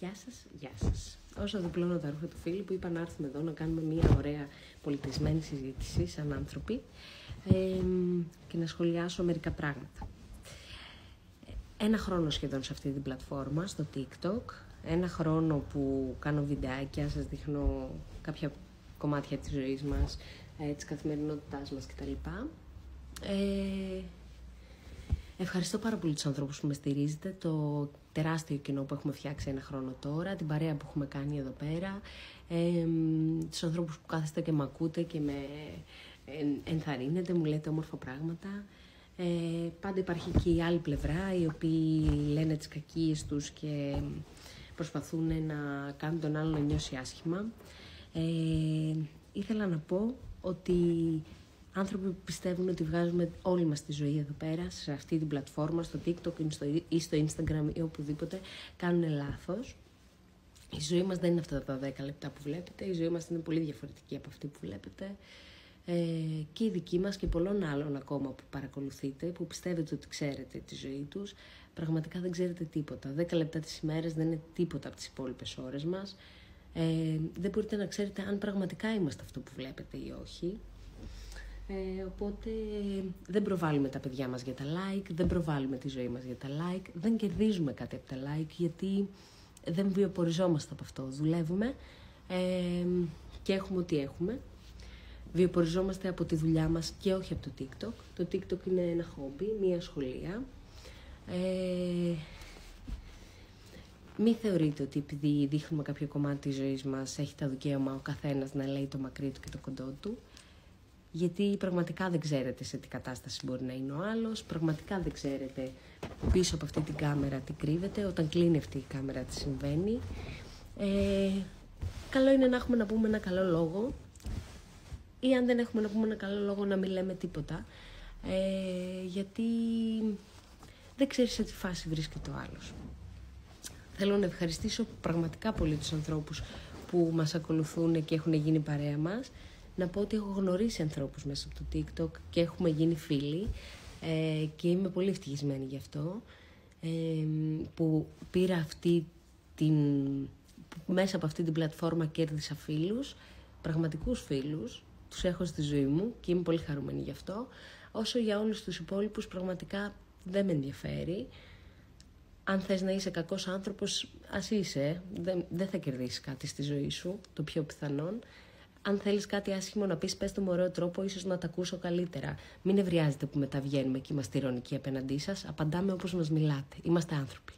Γεια σας, γεια σας. Όσο διπλώνω τα ρούχα του φίλου που είπα να έρθουμε εδώ να κάνουμε μια ωραία πολιτισμένη συζήτηση σαν άνθρωποι ε, και να σχολιάσω μερικά πράγματα. Ένα χρόνο σχεδόν σε αυτή την πλατφόρμα, στο TikTok. Ένα χρόνο που κάνω βιντεάκια, σας δείχνω κάποια κομμάτια της ζωής μας, ε, της καθημερινότητάς μας κτλ. Ε, Ευχαριστώ πάρα πολύ τους ανθρώπους που με στηρίζετε, το τεράστιο κοινό που έχουμε φτιάξει ένα χρόνο τώρα, την παρέα που έχουμε κάνει εδώ πέρα, ε, τους ανθρώπους που κάθεστε και με ακούτε και με ενθαρρύνετε, μου λέτε όμορφα πράγματα. Ε, πάντα υπάρχει και η άλλη πλευρά, οι οποίοι λένε τις κακίες τους και προσπαθούν να κάνουν τον άλλο να νιώσει άσχημα. Ε, ήθελα να πω ότι άνθρωποι που πιστεύουν ότι βγάζουμε όλη μας τη ζωή εδώ πέρα, σε αυτή την πλατφόρμα, στο TikTok ή στο Instagram ή οπουδήποτε, κάνουν λάθος. Η ζωή μας δεν είναι αυτά τα 10 λεπτά που βλέπετε, η ζωή μας είναι πολύ διαφορετική από αυτή που βλέπετε. Ε, και η δική μας και πολλών άλλων ακόμα που παρακολουθείτε, που πιστεύετε ότι ξέρετε τη ζωή τους, πραγματικά δεν ξέρετε τίποτα. 10 λεπτά τις ημέρες δεν είναι τίποτα από τις υπόλοιπες ώρες μας. Ε, δεν μπορείτε να ξέρετε αν πραγματικά είμαστε αυτό που βλέπετε ή όχι. Ε, οπότε δεν προβάλλουμε τα παιδιά μας για τα like, δεν προβάλλουμε τη ζωή μας για τα like, δεν κερδίζουμε κάτι από τα like γιατί δεν βιοποριζόμαστε από αυτό. Δουλεύουμε ε, και έχουμε ό,τι έχουμε. Βιοποριζόμαστε από τη δουλειά μας και όχι από το TikTok. Το TikTok είναι ένα χόμπι, μία σχολεία. Ε, μην θεωρείτε ότι επειδή δείχνουμε κάποιο κομμάτι της ζωής μας έχει τα δικαίωμα ο καθένας να λέει το μακρύ του και το κοντό του γιατί πραγματικά δεν ξέρετε σε τι κατάσταση μπορεί να είναι ο άλλος, πραγματικά δεν ξέρετε πίσω από αυτή την κάμερα τι κρύβεται, όταν κλείνει αυτή η κάμερα τι συμβαίνει. Ε, καλό είναι να έχουμε να πούμε ένα καλό λόγο ή αν δεν έχουμε να πούμε ένα καλό λόγο να μην λέμε τίποτα, ε, γιατί δεν ξέρεις σε τι φάση βρίσκεται ο άλλος. Θέλω να ευχαριστήσω πραγματικά πολύ τους ανθρώπους που μας ακολουθούν και έχουν γίνει παρέα μας να πω ότι έχω γνωρίσει ανθρώπους μέσα από το TikTok και έχουμε γίνει φίλοι ε, και είμαι πολύ ευτυχισμένη γι' αυτό ε, που πήρα αυτή την, που μέσα από αυτή την πλατφόρμα κέρδισα φίλους, πραγματικούς φίλους, τους έχω στη ζωή μου και είμαι πολύ χαρούμενη γι' αυτό. Όσο για όλους τους υπόλοιπους πραγματικά δεν με ενδιαφέρει. Αν θες να είσαι κακός άνθρωπος, ας είσαι, δεν, δεν θα κερδίσεις κάτι στη ζωή σου, το πιο πιθανόν αν θέλεις κάτι άσχημο να πεις, πες το με ωραίο τρόπο, ίσως να τα ακούσω καλύτερα. Μην ευριάζετε που μετά βγαίνουμε και είμαστε ηρωνικοί απέναντί σας. Απαντάμε όπως μας μιλάτε. Είμαστε άνθρωποι.